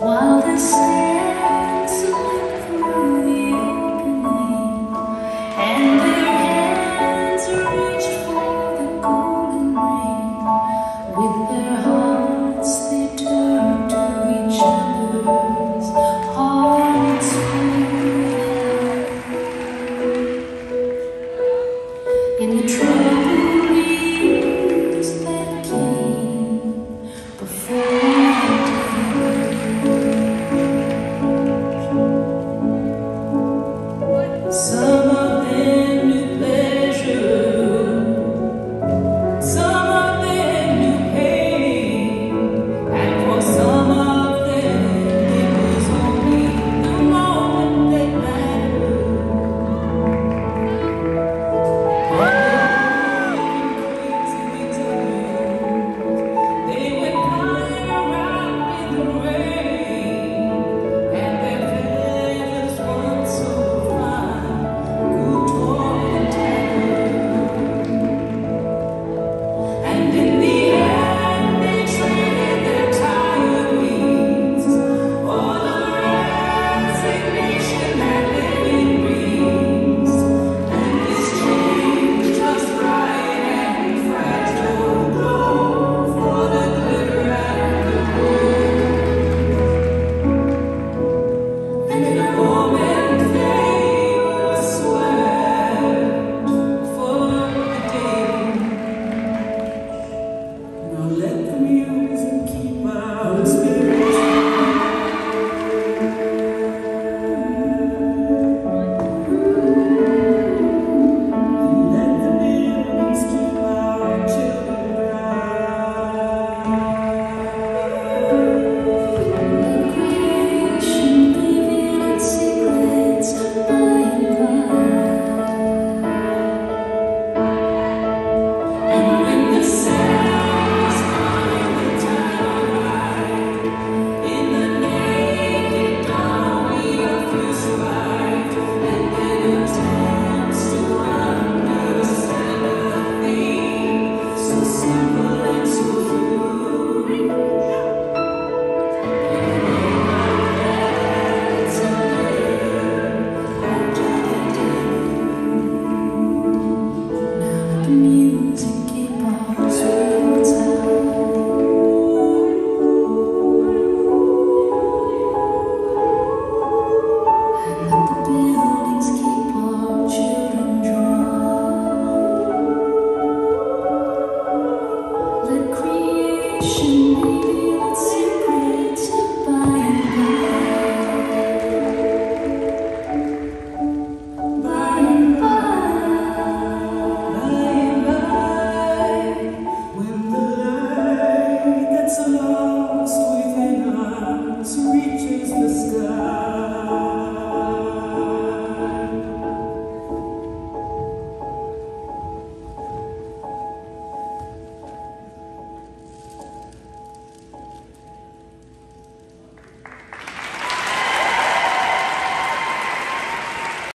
While the